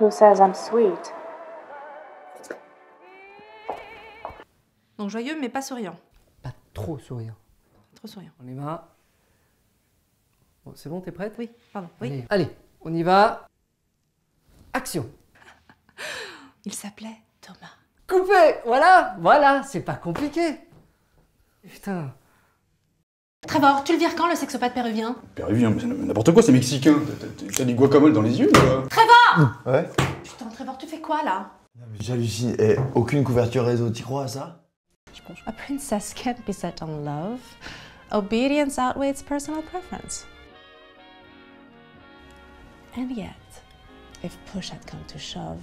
Who says I'm sweet? Donc joyeux mais pas souriant. Pas trop souriant. Trop souriant. On y va. Bon, c'est bon, t'es prête? Oui, pardon. Oui. Allez, allez, on y va. Action. Il s'appelait Thomas. Coupé Voilà, voilà, c'est pas compliqué. Putain. Trevor, tu le vires quand le sexopathe péruvien? Péruvien, mais c'est n'importe quoi, c'est mexicain. T'as- du guacamole dans les yeux, quoi. Ouais. Putain, Trevor, tu fais quoi là? J'hallucine. Et aucune couverture réseau, t'y crois à ça? A princess can't be set on love. Obedience outweighs personal preference. And yet, if push had come to shove,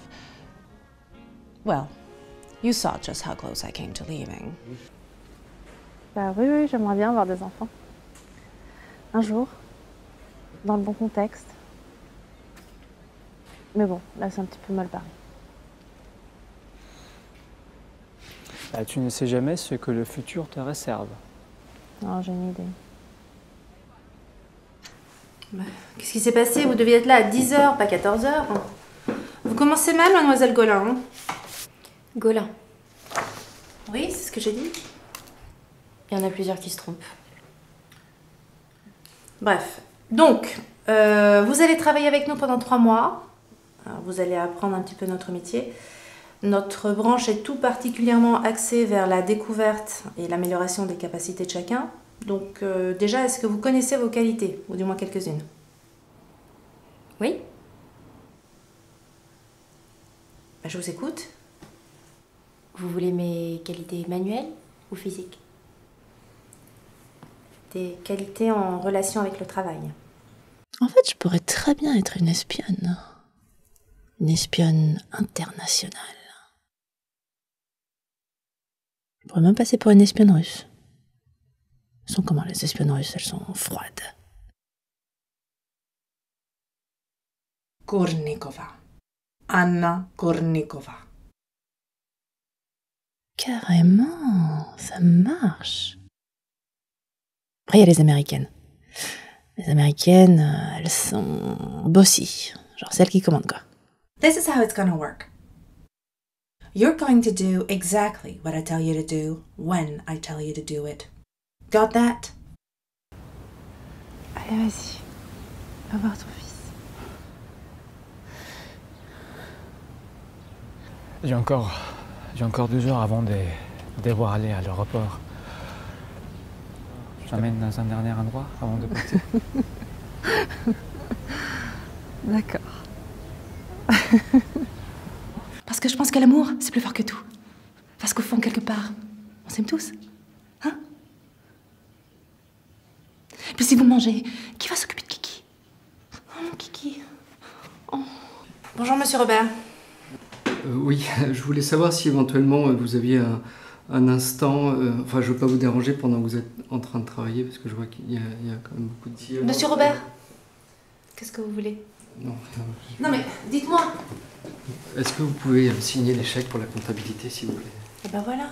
well, you saw just how close I came to leaving. Bah oui, oui, j'aimerais bien avoir des enfants. Un jour, dans le bon contexte. Mais bon, là c'est un petit peu mal barré. Bah, tu ne sais jamais ce que le futur te réserve. Non, j'ai une idée. Qu'est-ce qui s'est passé? Vous deviez être là à 10h, pas 14h. Vous commencez mal, mademoiselle Golin. hein? Golin. oui, c'est ce que j'ai dit. Il y en a plusieurs qui se trompent. Bref. Donc, euh, vous allez travailler avec nous pendant trois mois. Alors, vous allez apprendre un petit peu notre métier. Notre branche est tout particulièrement axée vers la découverte et l'amélioration des capacités de chacun. Donc, euh, déjà, est-ce que vous connaissez vos qualités Ou du moins quelques-unes? Oui Ben, Je vous écoute. Vous voulez mes qualités manuelles ou physiques? Des qualités en relation avec le travail. En fait, je pourrais très bien être une espionne. Une espionne internationale. Je pourrais même passer pour une espionne russe. Elles sont comment les espionnes russes? Elles sont froides. Kornikova. Anna Kornikova. Carrément, ça marche. Après, il y a les américaines. Les américaines, euh, elles sont bossy. Genre celles qui commandent quoi. This is how it's gonna work. You're going to do exactly what I tell you to do when I tell you to do it. Got that? Allez, vas-y. Va voir ton fils. J'ai encore, j'ai encore deux heures avant de devoir aller à l'aéroport. Je t'emmène dans un dernier endroit avant de partir. D'accord. Parce que je pense que l'amour, c'est plus fort que tout. Parce qu'au fond, quelque part, on s'aime tous. Hein? Puis si vous mangez, qui va s'occuper de Kiki? Oh, mon Kiki. Oh. Bonjour, monsieur Robert. Euh, oui, je voulais savoir si éventuellement euh, vous aviez un, un instant. euh, enfin, je veux pas vous déranger pendant que vous êtes en train de travailler parce que je vois qu'il y, y a quand même beaucoup de. Monsieur Robert Qu'est-ce que vous voulez? Non, Non mais, dites-moi. Est-ce que vous pouvez signer les chèques pour la comptabilité, s'il vous plaît? Et ben voilà.